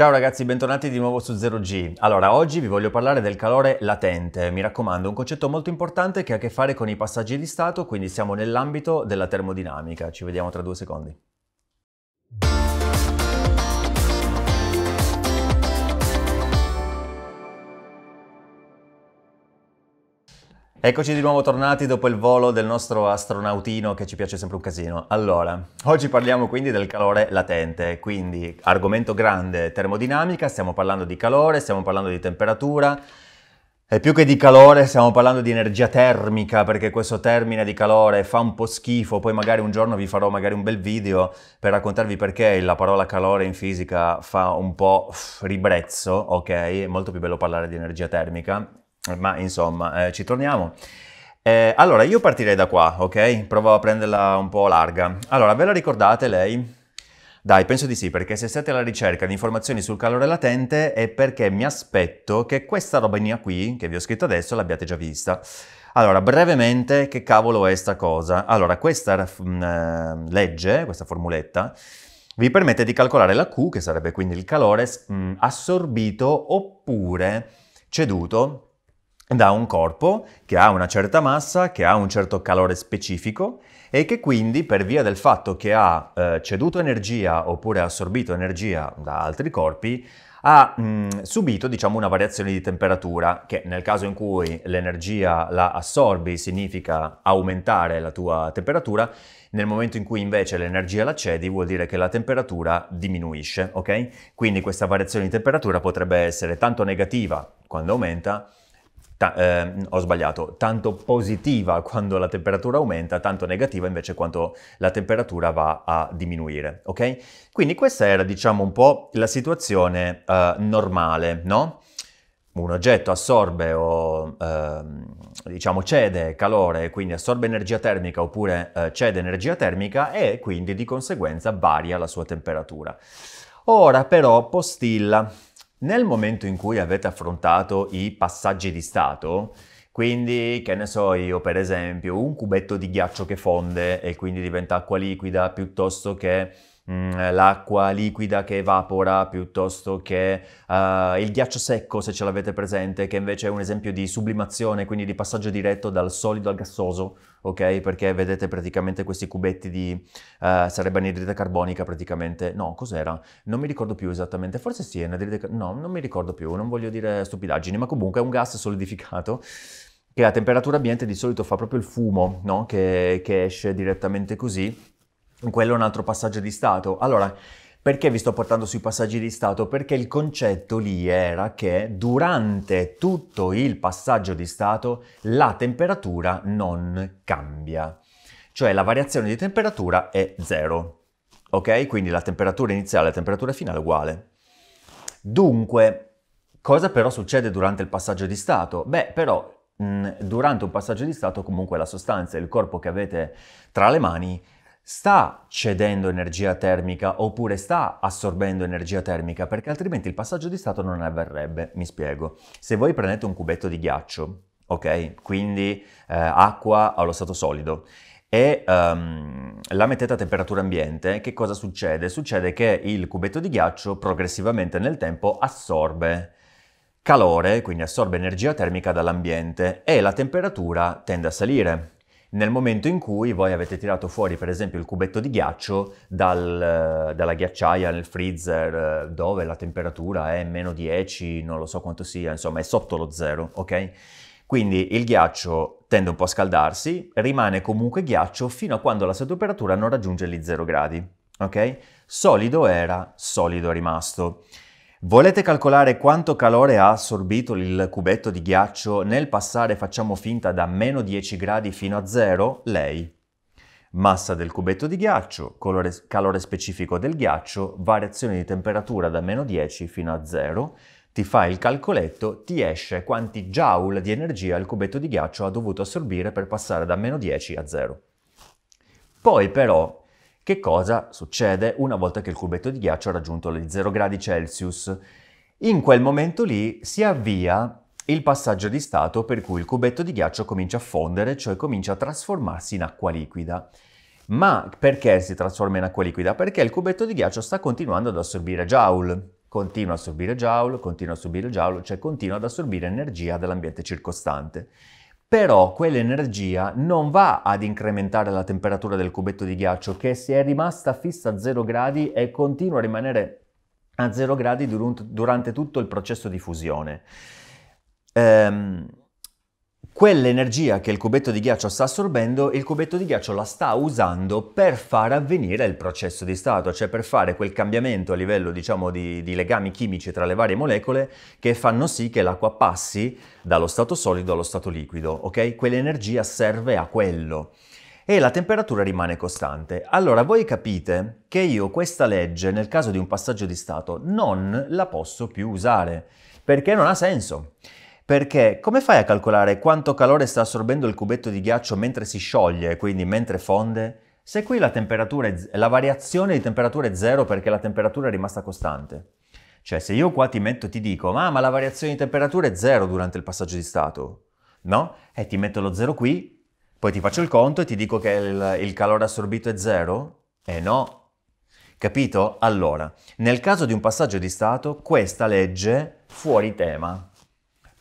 Ciao ragazzi, bentornati di nuovo su 0G. Allora, oggi vi voglio parlare del calore latente. Mi raccomando, un concetto molto importante che ha a che fare con i passaggi di stato, quindi siamo nell'ambito della termodinamica. Ci vediamo tra due secondi. Eccoci di nuovo tornati dopo il volo del nostro astronautino che ci piace sempre un casino. Allora, oggi parliamo quindi del calore latente, quindi argomento grande, termodinamica, stiamo parlando di calore, stiamo parlando di temperatura, e più che di calore stiamo parlando di energia termica perché questo termine di calore fa un po' schifo, poi magari un giorno vi farò magari un bel video per raccontarvi perché la parola calore in fisica fa un po' ribrezzo, ok? È molto più bello parlare di energia termica ma insomma, eh, ci torniamo. Eh, allora, io partirei da qua, ok? Provo a prenderla un po' larga. Allora, ve la ricordate lei? Dai, penso di sì, perché se siete alla ricerca di informazioni sul calore latente è perché mi aspetto che questa robina qui, che vi ho scritto adesso, l'abbiate già vista. Allora, brevemente, che cavolo è sta cosa? Allora, questa mh, eh, legge, questa formuletta, vi permette di calcolare la Q, che sarebbe quindi il calore mh, assorbito oppure ceduto da un corpo che ha una certa massa, che ha un certo calore specifico e che quindi per via del fatto che ha eh, ceduto energia oppure assorbito energia da altri corpi ha mh, subito diciamo una variazione di temperatura che nel caso in cui l'energia la assorbi significa aumentare la tua temperatura. Nel momento in cui invece l'energia la cedi vuol dire che la temperatura diminuisce ok? Quindi questa variazione di temperatura potrebbe essere tanto negativa quando aumenta ta- eh, ho sbagliato, tanto positiva quando la temperatura aumenta, tanto negativa invece quando la temperatura va a diminuire, ok? Quindi questa era, diciamo, un po' la situazione eh, normale, no? Un oggetto assorbe o eh, diciamo cede calore, quindi assorbe energia termica oppure eh, cede energia termica e quindi di conseguenza varia la sua temperatura. Ora però postilla nel momento in cui avete affrontato i passaggi di stato, quindi, che ne so io, per esempio, un cubetto di ghiaccio che fonde e quindi diventa acqua liquida piuttosto che Mm, l'acqua liquida che evapora piuttosto che uh, il ghiaccio secco, se ce l'avete presente, che invece è un esempio di sublimazione, quindi di passaggio diretto dal solido al gassoso, ok? Perché vedete praticamente questi cubetti di uh, sarebbe anidride carbonica praticamente. No, cos'era? Non mi ricordo più esattamente, forse sì, anidride no, non mi ricordo più, non voglio dire stupidaggini, ma comunque è un gas solidificato che a temperatura ambiente di solito fa proprio il fumo, no? che, che esce direttamente così quello è un altro passaggio di stato. Allora, perché vi sto portando sui passaggi di stato? Perché il concetto lì era che durante tutto il passaggio di stato la temperatura non cambia. Cioè la variazione di temperatura è zero. Ok? Quindi la temperatura iniziale e la temperatura finale è uguale. Dunque, cosa però succede durante il passaggio di stato? Beh, però durante un passaggio di stato comunque la sostanza, il corpo che avete tra le mani sta cedendo energia termica oppure sta assorbendo energia termica, perché altrimenti il passaggio di stato non avverrebbe. Mi spiego. Se voi prendete un cubetto di ghiaccio, ok? Quindi eh, acqua allo stato solido e um, la mettete a temperatura ambiente, che cosa succede? Succede che il cubetto di ghiaccio progressivamente nel tempo assorbe calore, quindi assorbe energia termica dall'ambiente e la temperatura tende a salire nel momento in cui voi avete tirato fuori per esempio il cubetto di ghiaccio dal, dalla ghiacciaia nel freezer dove la temperatura è meno 10, non lo so quanto sia, insomma è sotto lo zero, ok? Quindi il ghiaccio tende un po' a scaldarsi, rimane comunque ghiaccio fino a quando la sua temperatura non raggiunge gli 0 gradi, ok? Solido era, solido è rimasto. Volete calcolare quanto calore ha assorbito il cubetto di ghiaccio nel passare, facciamo finta, da meno 10 gradi fino a 0? Lei. Massa del cubetto di ghiaccio, colore, calore specifico del ghiaccio, variazione di temperatura da meno 10 fino a 0. Ti fai il calcoletto, ti esce quanti joule di energia il cubetto di ghiaccio ha dovuto assorbire per passare da meno 10 a 0. Poi però che cosa succede una volta che il cubetto di ghiaccio ha raggiunto gli 0 gradi Celsius? In quel momento lì si avvia il passaggio di stato per cui il cubetto di ghiaccio comincia a fondere, cioè comincia a trasformarsi in acqua liquida. Ma perché si trasforma in acqua liquida? Perché il cubetto di ghiaccio sta continuando ad assorbire joule. continua a assorbire joule, continua a assorbire joule, cioè continua ad assorbire energia dall'ambiente circostante. Però quell'energia non va ad incrementare la temperatura del cubetto di ghiaccio che si è rimasta fissa a 0 gradi e continua a rimanere a 0 gradi durante tutto il processo di fusione. Ehm, quell'energia che il cubetto di ghiaccio sta assorbendo, il cubetto di ghiaccio la sta usando per far avvenire il processo di stato, cioè per fare quel cambiamento a livello diciamo di, di legami chimici tra le varie molecole che fanno sì che l'acqua passi dallo stato solido allo stato liquido, ok? Quell'energia serve a quello e la temperatura rimane costante. Allora voi capite che io questa legge nel caso di un passaggio di stato non la posso più usare perché non ha senso. Perché come fai a calcolare quanto calore sta assorbendo il cubetto di ghiaccio mentre si scioglie, quindi mentre fonde? Se qui la, è, la variazione di temperatura è zero perché la temperatura è rimasta costante. Cioè se io qua ti metto ti dico, ma, ma la variazione di temperatura è zero durante il passaggio di stato, no? E ti metto lo zero qui, poi ti faccio il conto e ti dico che il, il calore assorbito è zero? Eh no. Capito? Allora, nel caso di un passaggio di stato, questa legge fuori tema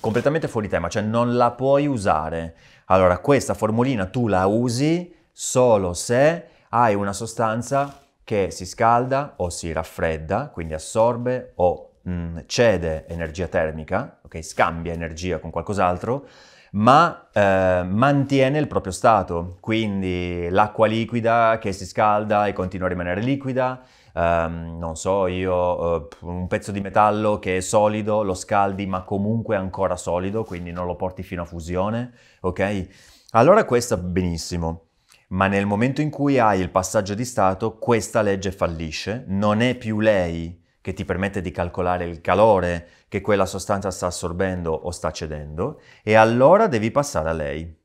completamente fuori tema, cioè non la puoi usare. Allora, questa formulina tu la usi solo se hai una sostanza che si scalda o si raffredda, quindi assorbe o mh, mm, cede energia termica, ok? Scambia energia con qualcos'altro, ma eh, mantiene il proprio stato, quindi l'acqua liquida che si scalda e continua a rimanere liquida, um, non so io, uh, un pezzo di metallo che è solido, lo scaldi ma comunque ancora solido, quindi non lo porti fino a fusione, ok? Allora questo benissimo. Ma nel momento in cui hai il passaggio di stato, questa legge fallisce, non è più lei che ti permette di calcolare il calore che quella sostanza sta assorbendo o sta cedendo, e allora devi passare a lei.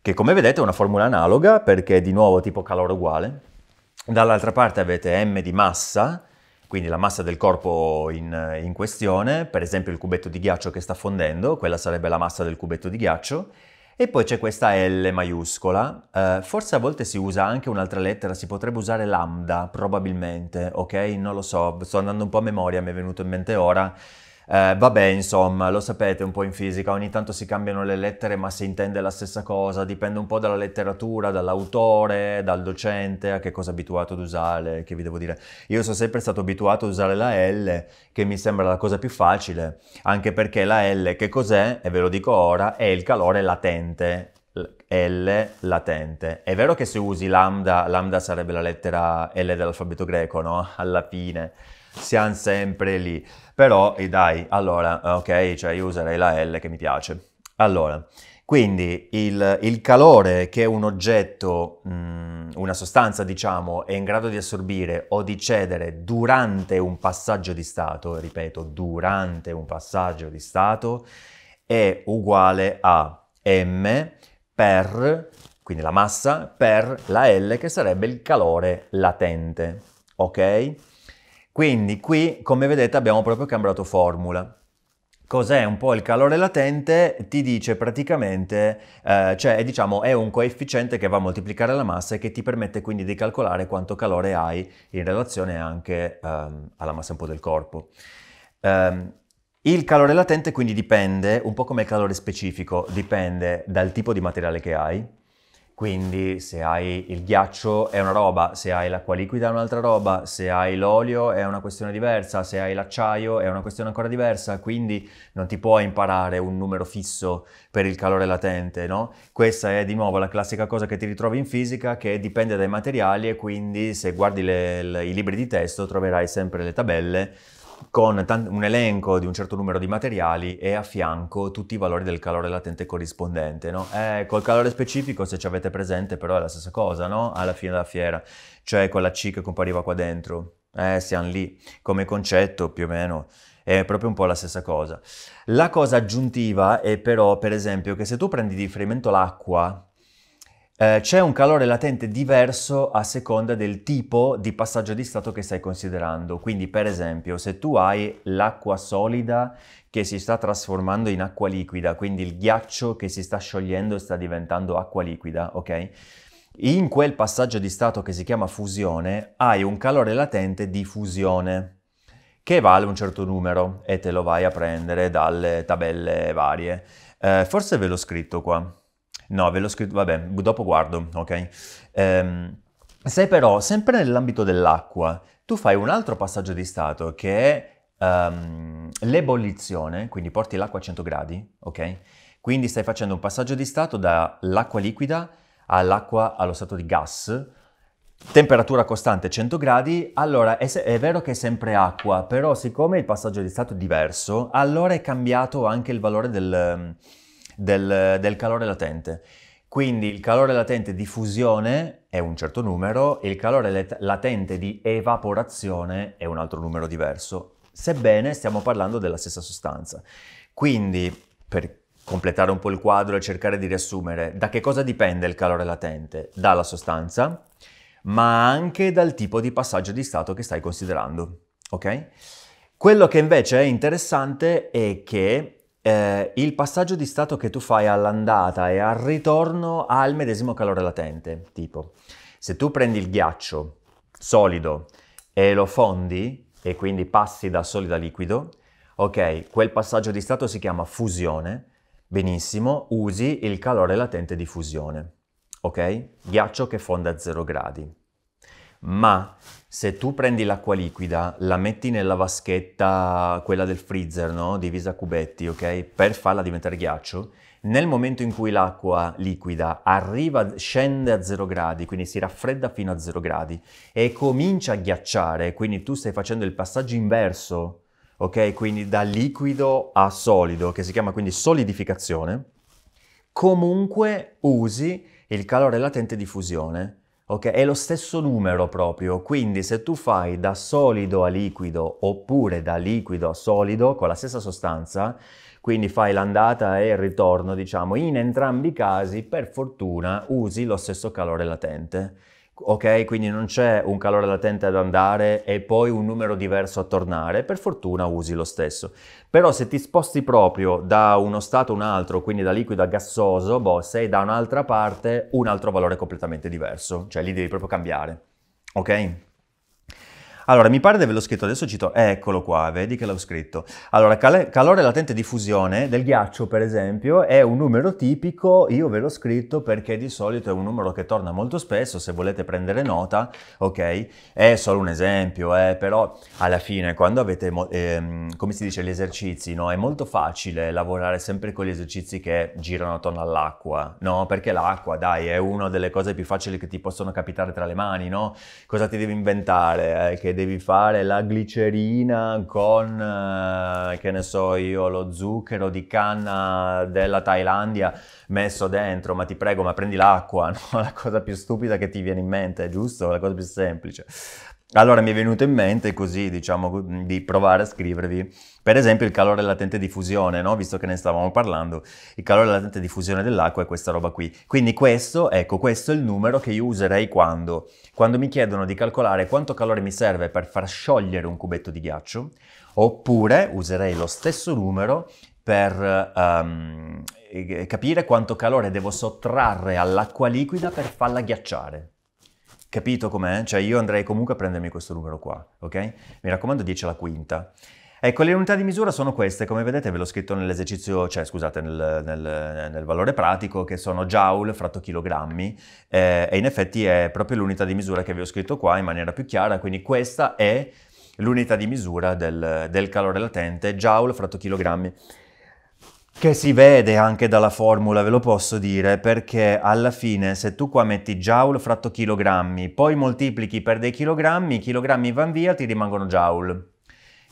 Che come vedete è una formula analoga perché di nuovo tipo calore uguale, Dall'altra parte avete m di massa, quindi la massa del corpo in, in, questione, per esempio il cubetto di ghiaccio che sta fondendo, quella sarebbe la massa del cubetto di ghiaccio, e poi c'è questa L maiuscola, uh, forse a volte si usa anche un'altra lettera, si potrebbe usare lambda probabilmente, ok? Non lo so, sto andando un po' a memoria, mi è venuto in mente ora, eh, vabbè, insomma, lo sapete un po' in fisica, ogni tanto si cambiano le lettere ma si intende la stessa cosa, dipende un po' dalla letteratura, dall'autore, dal docente, a che cosa è abituato ad usare, che vi devo dire. Io sono sempre stato abituato ad usare la L, che mi sembra la cosa più facile, anche perché la L che cos'è, e ve lo dico ora, è il calore latente. L latente. È vero che se usi lambda, lambda sarebbe la lettera L dell'alfabeto greco, no? Alla fine siamo sempre lì. Però, eh, dai, allora, ok, cioè io userei la L che mi piace. Allora, quindi il, il calore che un oggetto, mh, mm, una sostanza, diciamo, è in grado di assorbire o di cedere durante un passaggio di stato, ripeto, durante un passaggio di stato, è uguale a m per, quindi la massa, per la L che sarebbe il calore latente, ok? Quindi qui, come vedete, abbiamo proprio cambiato formula. Cos'è un po' il calore latente? Ti dice praticamente, eh, cioè diciamo è un coefficiente che va a moltiplicare la massa e che ti permette quindi di calcolare quanto calore hai in relazione anche ehm, alla massa un po' del corpo. Um, il calore latente quindi dipende, un po' come il calore specifico, dipende dal tipo di materiale che hai, quindi se hai il ghiaccio è una roba, se hai l'acqua liquida è un'altra roba, se hai l'olio è una questione diversa, se hai l'acciaio è una questione ancora diversa, quindi non ti puoi imparare un numero fisso per il calore latente, no? Questa è di nuovo la classica cosa che ti ritrovi in fisica che dipende dai materiali e quindi se guardi le, le, i libri di testo troverai sempre le tabelle con un elenco di un certo numero di materiali e a fianco tutti i valori del calore latente corrispondente. No? Eh, col calore specifico, se ci avete presente, però è la stessa cosa, no? Alla fine della fiera, cioè quella C che compariva qua dentro. Eh, siamo lì, come concetto più o meno è proprio un po' la stessa cosa. La cosa aggiuntiva è però, per esempio, che se tu prendi di riferimento l'acqua, eh, c'è un calore latente diverso a seconda del tipo di passaggio di stato che stai considerando. Quindi, per esempio, se tu hai l'acqua solida che si sta trasformando in acqua liquida, quindi il ghiaccio che si sta sciogliendo e sta diventando acqua liquida, ok? In quel passaggio di stato che si chiama fusione hai un calore latente di fusione che vale un certo numero e te lo vai a prendere dalle tabelle varie. Eh, forse ve l'ho scritto qua. No, ve l'ho scritto, vabbè, dopo guardo, ok? Ehm, se però, sempre nell'ambito dell'acqua, tu fai un altro passaggio di stato che è um, l'ebollizione, quindi porti l'acqua a 100 gradi, ok? Quindi stai facendo un passaggio di stato dall'acqua liquida all'acqua allo stato di gas, temperatura costante 100 gradi, allora è, se- è, vero che è sempre acqua, però siccome il passaggio di stato è diverso, allora è cambiato anche il valore del, del, del calore latente. Quindi il calore latente di fusione è un certo numero, il calore latente di evaporazione è un altro numero diverso sebbene stiamo parlando della stessa sostanza. Quindi, per completare un po' il quadro e cercare di riassumere, da che cosa dipende il calore latente? Dalla sostanza, ma anche dal tipo di passaggio di stato che stai considerando. Ok? Quello che invece è interessante è che eh, il passaggio di stato che tu fai all'andata e al ritorno ha il medesimo calore latente. Tipo, se tu prendi il ghiaccio solido e lo fondi, e quindi passi da solido a liquido, ok, quel passaggio di stato si chiama fusione, benissimo, usi il calore latente di fusione, ok? Ghiaccio che fonde a 0 gradi. Ma se tu prendi l'acqua liquida, la metti nella vaschetta, quella del freezer, no? Divisa a cubetti, ok? Per farla diventare ghiaccio, nel momento in cui l'acqua liquida arriva, scende a 0 gradi, quindi si raffredda fino a 0 gradi e comincia a ghiacciare, quindi tu stai facendo il passaggio inverso, ok? Quindi da liquido a solido, che si chiama quindi solidificazione, comunque usi il calore latente di fusione, ok? È lo stesso numero proprio, quindi se tu fai da solido a liquido oppure da liquido a solido con la stessa sostanza, quindi fai l'andata e il ritorno, diciamo, in entrambi i casi per fortuna usi lo stesso calore latente. Ok, quindi non c'è un calore latente ad andare e poi un numero diverso a tornare, per fortuna usi lo stesso. Però se ti sposti proprio da uno stato a un altro, quindi da liquido a gassoso, boh, sei da un'altra parte, un altro valore completamente diverso, cioè lì devi proprio cambiare. Ok? Allora, mi pare di averlo scritto, adesso cito, eccolo qua, vedi che l'ho scritto. Allora, cal- calore latente di fusione del ghiaccio, per esempio, è un numero tipico, io ve l'ho scritto perché di solito è un numero che torna molto spesso, se volete prendere nota, ok? È solo un esempio, eh, però alla fine quando avete, ehm, come si dice, gli esercizi, no? È molto facile lavorare sempre con gli esercizi che girano attorno all'acqua, no? Perché l'acqua, dai, è una delle cose più facili che ti possono capitare tra le mani, no? Cosa ti devi inventare? Eh? Che devi fare la glicerina con, eh, che ne so io, lo zucchero di canna della Thailandia messo dentro, ma ti prego, ma prendi l'acqua, no? La cosa più stupida che ti viene in mente, giusto? La cosa più semplice. Allora mi è venuto in mente così, diciamo, di provare a scrivervi, per esempio il calore latente di fusione, no? Visto che ne stavamo parlando, il calore latente di fusione dell'acqua è questa roba qui. Quindi questo, ecco, questo è il numero che io userei quando? Quando mi chiedono di calcolare quanto calore mi serve per far sciogliere un cubetto di ghiaccio, oppure userei lo stesso numero per um, capire quanto calore devo sottrarre all'acqua liquida per farla ghiacciare. Capito com'è? Cioè io andrei comunque a prendermi questo numero qua, ok? Mi raccomando 10 alla quinta. Ecco, le unità di misura sono queste, come vedete ve l'ho scritto nell'esercizio, cioè scusate, nel, nel, nel, valore pratico, che sono joule fratto chilogrammi, eh, e in effetti è proprio l'unità di misura che vi ho scritto qua in maniera più chiara, quindi questa è l'unità di misura del, del calore latente, joule fratto chilogrammi. Che si vede anche dalla formula, ve lo posso dire, perché alla fine se tu qua metti joule fratto chilogrammi, poi moltiplichi per dei chilogrammi, i chilogrammi van via, ti rimangono joule,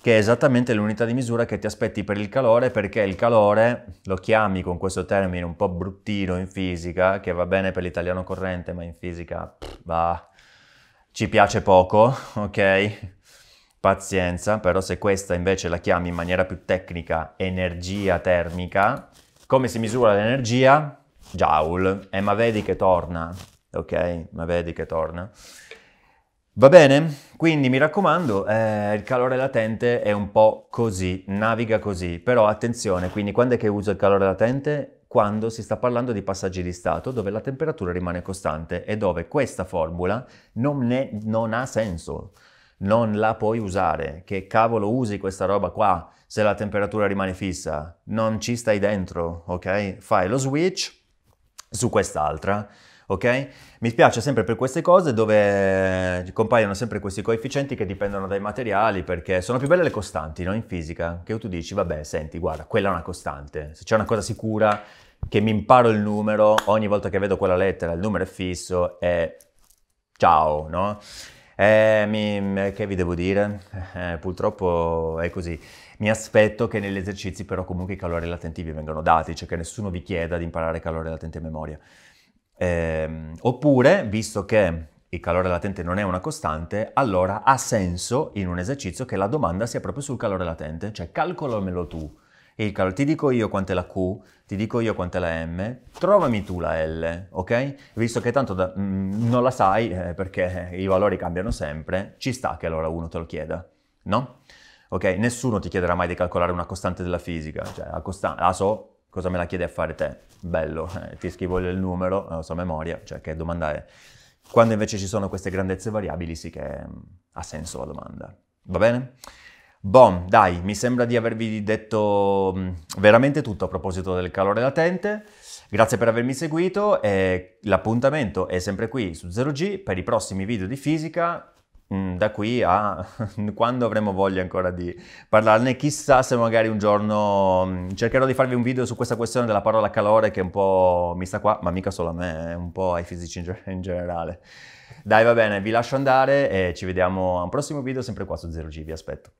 che è esattamente l'unità di misura che ti aspetti per il calore, perché il calore lo chiami con questo termine un po' bruttino in fisica, che va bene per l'italiano corrente, ma in fisica, pff, bah, ci piace poco, ok? Pazienza, però se questa invece la chiami in maniera più tecnica energia termica, come si misura l'energia? Joule, eh, ma vedi che torna, ok? Ma vedi che torna. Va bene? Quindi mi raccomando, eh, il calore latente è un po' così, naviga così, però attenzione, quindi quando è che uso il calore latente? Quando si sta parlando di passaggi di stato dove la temperatura rimane costante e dove questa formula non, è, non ha senso non la puoi usare. Che cavolo usi questa roba qua se la temperatura rimane fissa? Non ci stai dentro, ok? Fai lo switch su quest'altra ok? Mi spiace sempre per queste cose dove compaiono sempre questi coefficienti che dipendono dai materiali perché sono più belle le costanti, no? In fisica, che tu dici, vabbè, senti, guarda, quella è una costante, se c'è una cosa sicura che mi imparo il numero, ogni volta che vedo quella lettera il numero è fisso e ciao, no? Eh, mi, che vi devo dire? Eh, purtroppo è così. Mi aspetto che negli esercizi però comunque i calori latenti vi vengano dati, cioè che nessuno vi chieda di imparare calori latenti a memoria. Eh, oppure, visto che il calore latente non è una costante, allora ha senso in un esercizio che la domanda sia proprio sul calore latente, cioè calcolamelo tu. Il calore, ti dico io quant'è la Q, ti dico io quant'è la M, trovami tu la L, ok? Visto che tanto da, mm, non la sai eh, perché i valori cambiano sempre, ci sta che allora uno te lo chieda, no? Ok? Nessuno ti chiederà mai di calcolare una costante della fisica, cioè la costante, la so, cosa me la chiedi a fare te? Bello, eh, ti scrivo il numero, la so a memoria, cioè che domanda è? Quando invece ci sono queste grandezze variabili sì che mm, ha senso la domanda. Va bene? Bom, dai, mi sembra di avervi detto mm, veramente tutto a proposito del calore latente. Grazie per avermi seguito e l'appuntamento è sempre qui su 0G per i prossimi video di fisica Mm, da qui a quando avremo voglia ancora di parlarne, chissà se magari un giorno mm, cercherò di farvi un video su questa questione della parola calore che un po' mi sta qua, ma mica solo a me, è un po' ai fisici in, generale. Dai va bene, vi lascio andare e ci vediamo a un prossimo video sempre qua su 0G, vi aspetto.